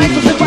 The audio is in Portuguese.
mais do